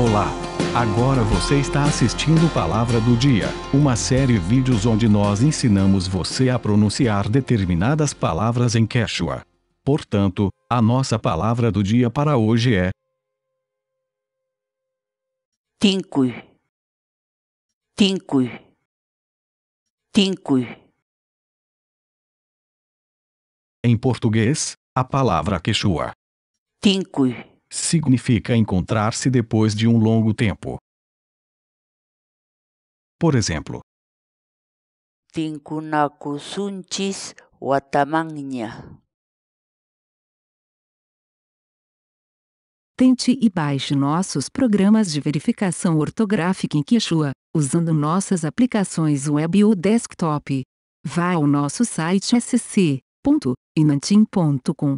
Olá! Agora você está assistindo Palavra do Dia, uma série de vídeos onde nós ensinamos você a pronunciar determinadas palavras em Quechua. Portanto, a nossa palavra do dia para hoje é Tincui. Tincui. Tincui. em português, a palavra Quechua Tincui. Significa encontrar-se depois de um longo tempo. Por exemplo, Tincunaku sunchis watamangnya. Tente e baixe nossos programas de verificação ortográfica em Quechua, usando nossas aplicações web ou desktop. Vá ao nosso site sc.inantim.com